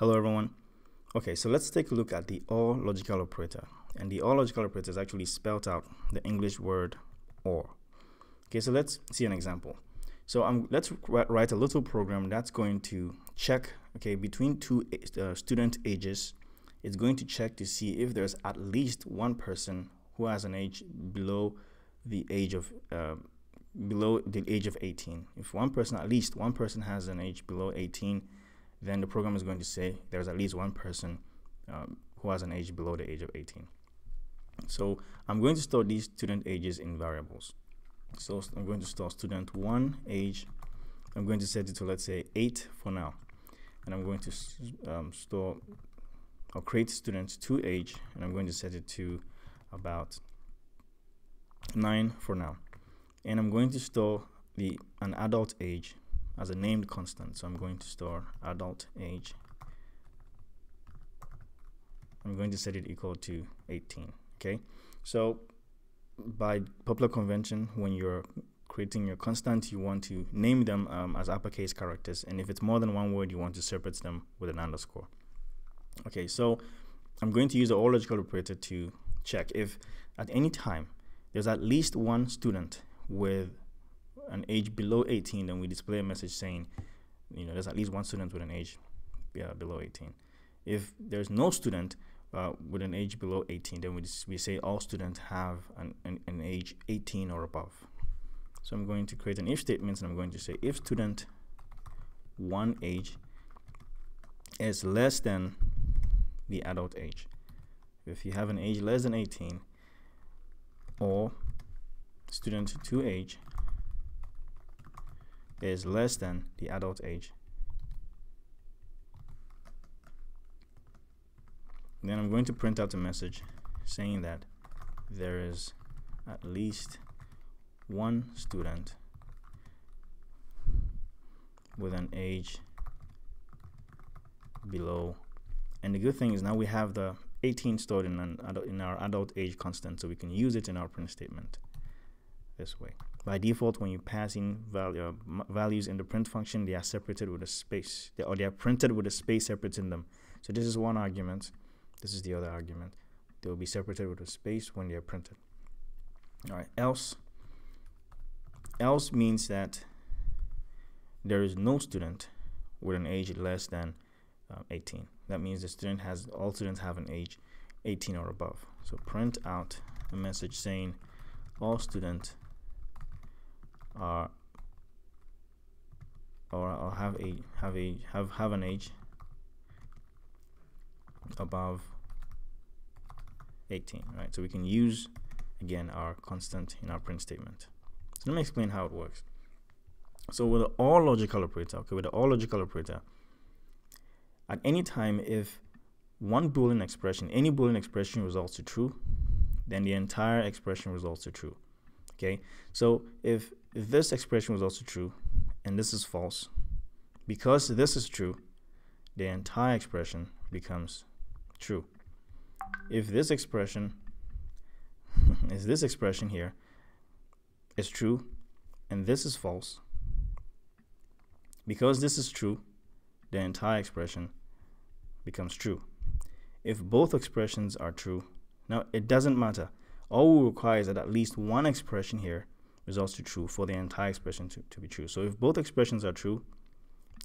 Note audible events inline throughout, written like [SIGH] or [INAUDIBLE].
Hello everyone. Okay, so let's take a look at the OR logical operator. And the OR logical operator is actually spelled out the English word OR. Okay, so let's see an example. So um, let's write a little program that's going to check, okay, between two uh, student ages, it's going to check to see if there's at least one person who has an age below the age of uh, below the age of 18. If one person, at least one person has an age below 18, then the program is going to say there's at least one person um, who has an age below the age of 18. So I'm going to store these student ages in variables. So I'm going to store student one age. I'm going to set it to let's say eight for now, and I'm going to um, store or create student two age, and I'm going to set it to about nine for now and I'm going to store the an adult age as a named constant. So I'm going to store adult age. I'm going to set it equal to 18 okay? So by popular convention when you're creating your constant you want to name them um, as uppercase characters. And if it's more than one word you want to separate them with an underscore. Okay so I'm going to use the OR logical operator to check if at any time there's at least one student with an age below 18, then we display a message saying, you know, there's at least one student with an age yeah, below 18. If there's no student uh, with an age below 18, then we, we say all students have an, an, an age 18 or above. So I'm going to create an if statement and I'm going to say if student one age is less than the adult age. If you have an age less than 18 or student two age is less than the adult age. Then I'm going to print out a message saying that there is at least one student with an age below and the good thing is now we have the 18 stored in, an adult, in our adult age constant so we can use it in our print statement this way. By default, when you pass in value, uh, values in the print function, they are separated with a space, they, or they are printed with a space separating them. So this is one argument. This is the other argument. They will be separated with a space when they are printed. All right. Else. Else means that there is no student with an age less than uh, 18. That means the student has all students have an age 18 or above. So print out a message saying all students are or, or have a have a have have an age above 18 right? So we can use again our constant in our print statement. So let me explain how it works. So with the OR logical operator okay with the OR logical operator at any time if one boolean expression any boolean expression results to true then the entire expression results to true okay? So if if this expression was also true and this is false, because this is true, the entire expression becomes true. If this expression [LAUGHS] is this expression here is true and this is false, because this is true, the entire expression becomes true. If both expressions are true, now it doesn't matter. All we require is that at least one expression here results to true for the entire expression to, to be true. So if both expressions are true,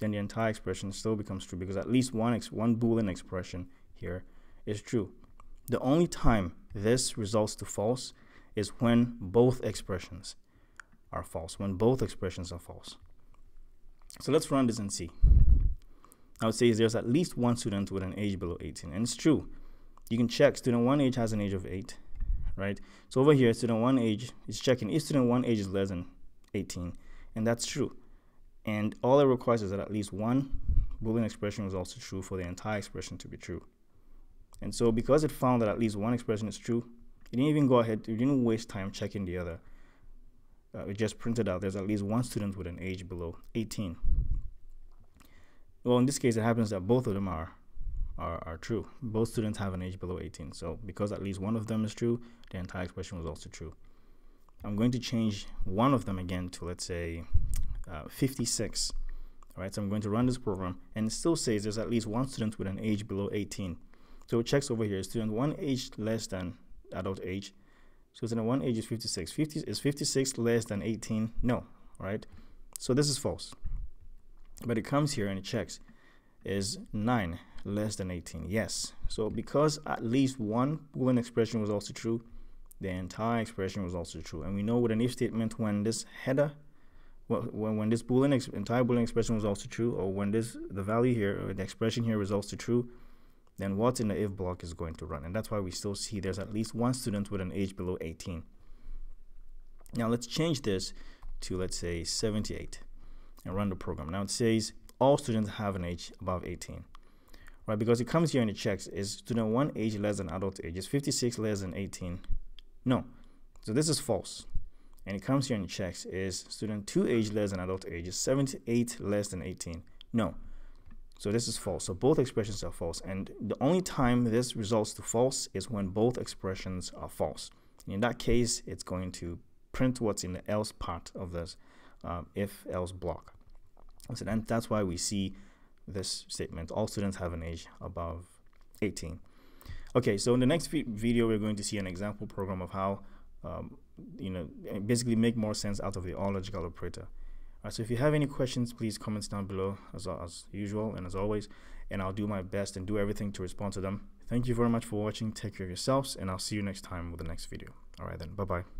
then the entire expression still becomes true because at least one ex one boolean expression here is true. The only time this results to false is when both expressions are false, when both expressions are false. So let's run this and see. I would say there's at least one student with an age below 18, and it's true. You can check student 1 age has an age of 8, right? So over here, student one age is checking if student one age is less than 18, and that's true. And all it requires is that at least one Boolean expression was also true for the entire expression to be true. And so because it found that at least one expression is true, it didn't even go ahead, it didn't waste time checking the other. Uh, it just printed out there's at least one student with an age below 18. Well, in this case, it happens that both of them are are, are true. Both students have an age below 18. So because at least one of them is true, the entire expression was also true. I'm going to change one of them again to let's say uh, 56. All right, so I'm going to run this program, and it still says there's at least one student with an age below 18. So it checks over here, student one age less than adult age. So student one age is 56. 50 is 56 less than 18? No, right? So this is false. But it comes here and it checks is 9 less than 18? Yes. So because at least one Boolean expression was also true, the entire expression was also true. And we know with an if statement when this header, when, when this Boolean entire Boolean expression was also true, or when this the value here, or the expression here results to true, then what's in the if block is going to run. And that's why we still see there's at least one student with an age below 18. Now let's change this to let's say 78 and run the program. Now it says all students have an age above 18 right because it comes here and it checks is student 1 age less than adult age. Is 56 less than 18 no. So this is false. And it comes here and it checks is student 2 age less than adult age is 78 less than 18 no. So this is false. So both expressions are false. And the only time this results to false is when both expressions are false. In that case it's going to print what's in the else part of this um, if else block. So and that's why we see this statement. All students have an age above 18. Okay, so in the next video, we're going to see an example program of how, um, you know, basically make more sense out of the OR logical operator. All right, so if you have any questions, please comment down below as, as usual and as always, and I'll do my best and do everything to respond to them. Thank you very much for watching. Take care of yourselves, and I'll see you next time with the next video. All right, then. Bye-bye.